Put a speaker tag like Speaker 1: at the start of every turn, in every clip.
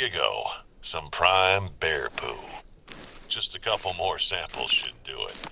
Speaker 1: you go. Some prime bear poo. Just a couple more samples should do it.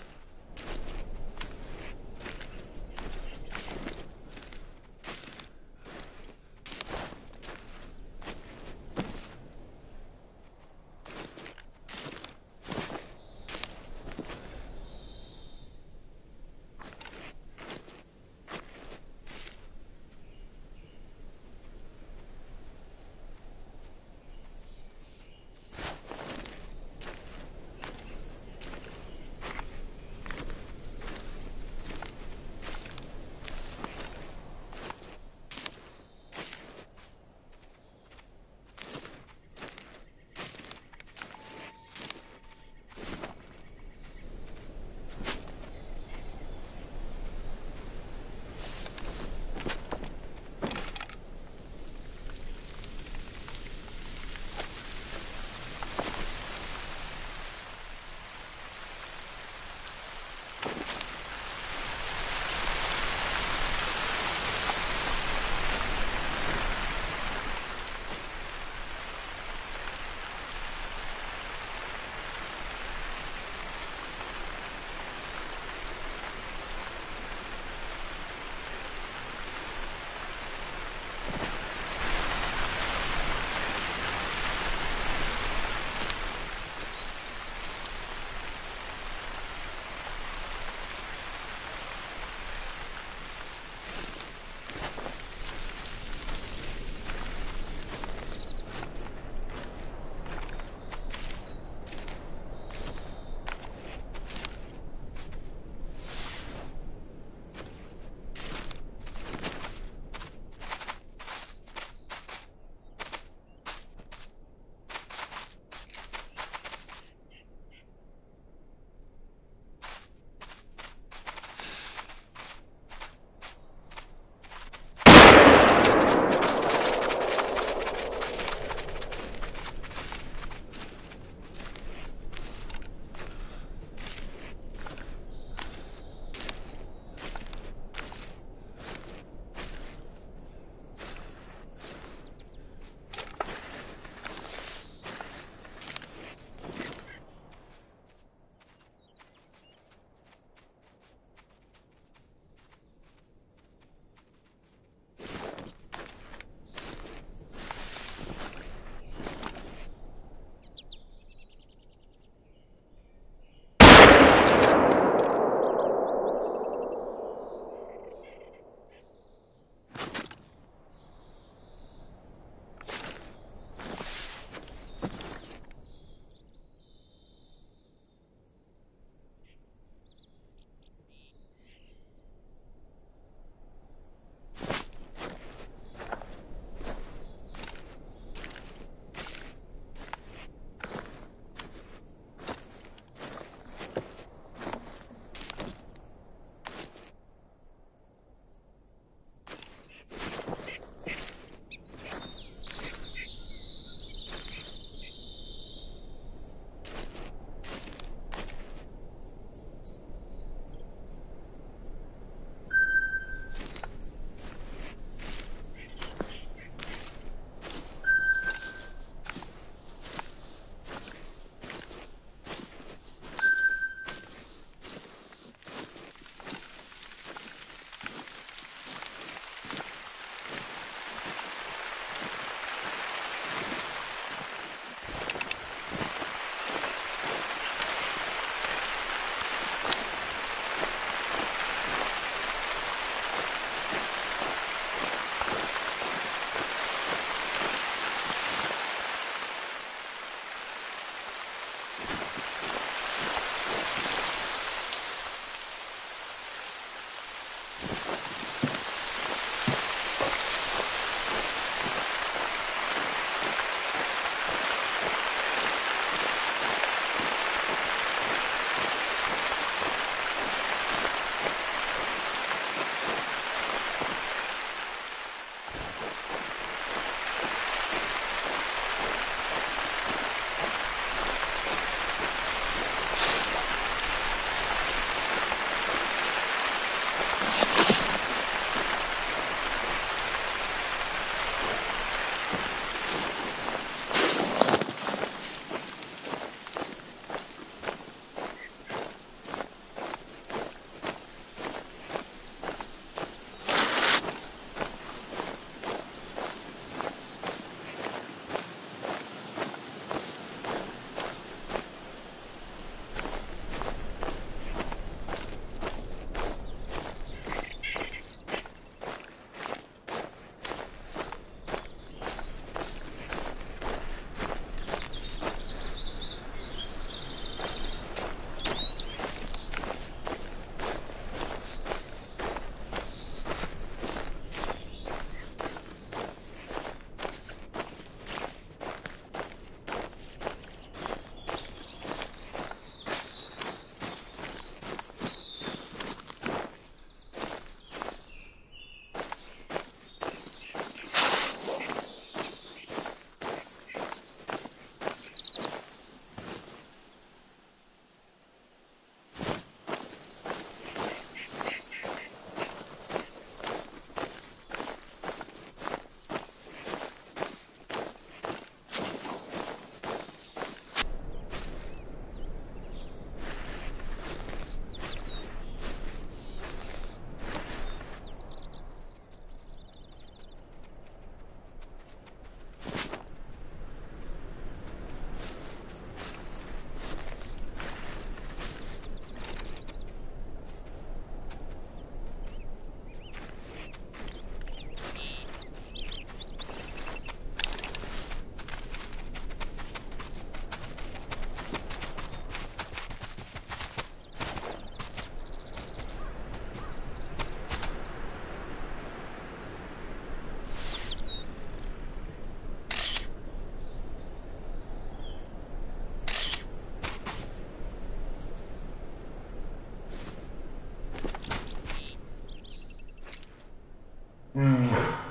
Speaker 1: 嗯。